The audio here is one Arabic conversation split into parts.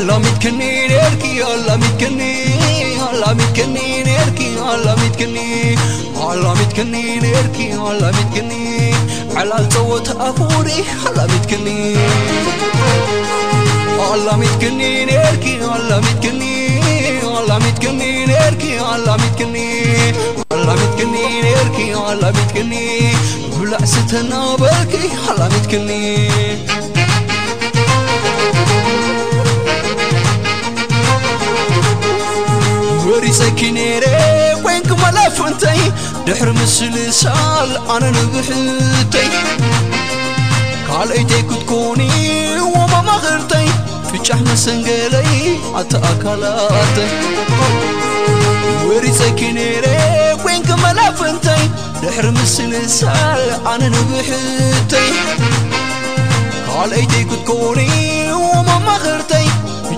نيركي الله متكني الله متكني نيركي الله متكني الله متكني نيركي الله متكني. على الصوت أفوري الله متكني. الله متكني نيركي الله متكني الله متكني نيركي الله متكني. الله متكني نيركي الله متكني. بلا ستنا بالكي الله متكني. ري سكنيري وينك ما لفنتي دحر مسلسل أنا نبحتي قال ايدي كنت كوني وما مغرتي في شحن سنجلي عطا اكلاتي وري سكنيري وينك ما لفنتي دحر مسلسل أنا نبحتي قال ايدي كنت كوني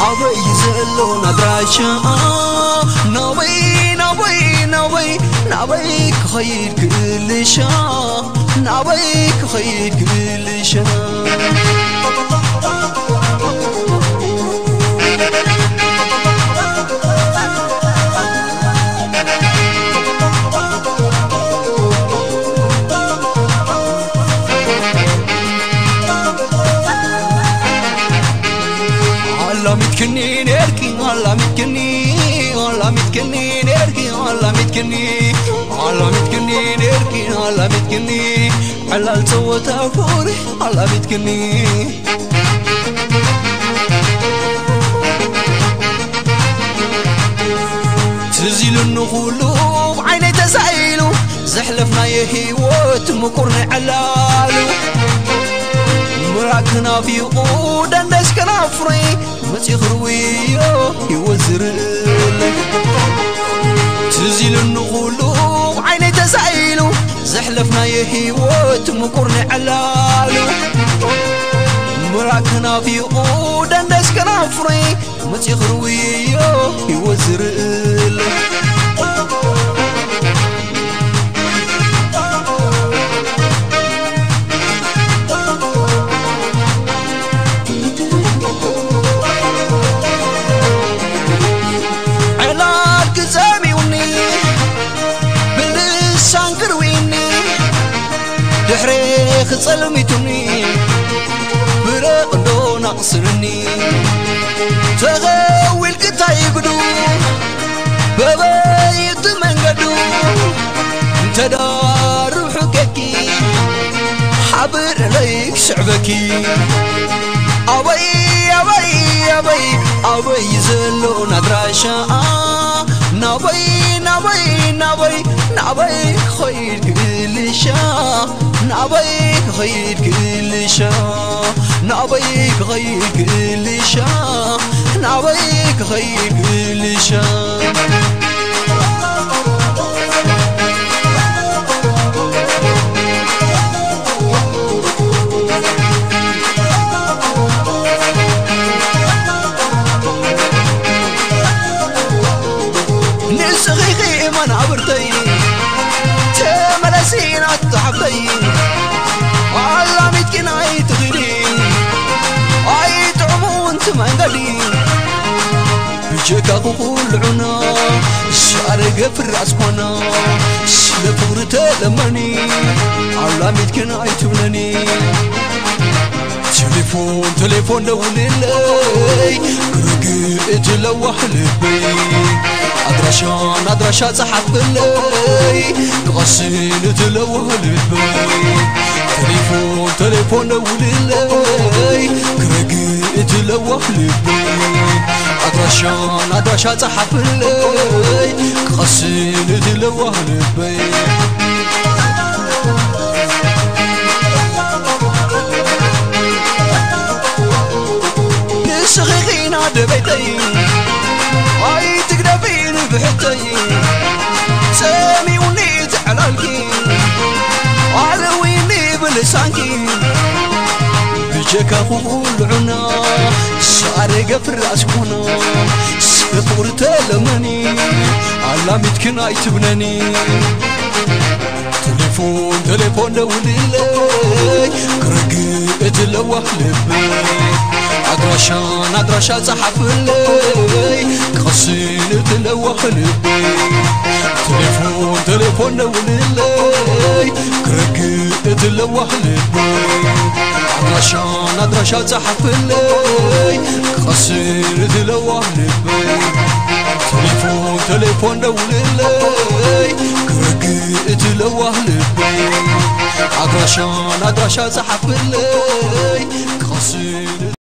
أبي زلون أدراشا نبي نبي نبي نبي متكني نركي الله متكني الله متكني نركي الله متكني الله متكني نركي الله متكني على الصوت أفوري الله متكني تزيل النخولو بعيني تسعيلو زحلفنا يهيوت مكرني علالو. مراكنا في قودا داش كنافري متي خرويو يوزر. تزيل النغولو عيني تسعيلو زحلفنا يهيوت مكرني علالو مراكنا في قودا داش كنافري متي خرويو ክጸልሚቱኒ ብረቕዶ ናቕስርኒ ተኸዊል ክታይ ግዱ በበይቲ መንገዱ እንተዳርብ ሕገኪ ሓብር ለይ ክስዕበኪ ኣበይ ኣበይ ኣበይ ኣበይ ዘሎ ናድራሻ ናበይ ናበይ ናበይ ናበይ ክኸይድ كل كلشا نعبيك غير كل كلشا نعبيك غير كل كلشا نعبيك غير كل كلشا. شكاكو كل عنا الشعر قفر راس كونا لفور تلمني علامي كان عيتبنني تليفون تليفون دولي لي رقي اجلوح لبي. أدرشان أدرشان صحت بلي قاسين تلوح لبي. تليفون تليفون دولي لي رقي ልበይ ኣድራሻን ኣድራሻ ፀሓፍለይ ክኸስን እትለዋህ ልበይ ንስኺኺና ደበይተይ ኣይትግደፊን ብሕተይ ሰሚዑኒ ትዕላልኪ ኣለዊኒ ብልሳንኪ جكاخو عنا سارق قفر اشكونا سطور تلمني علامت كنا يتبنني تليفون تليفون لو لك كرقي لوح لبي أدرشان أدرشا زحف اللي كخسين تلوح لبي تليفون تليفون لو لك كرقي لوح لبي درشان درشا تحفلي خسير دلوه لبي تليفون تليفون دولي كرقي دلوه لبي درشان درشا تحفلي خسير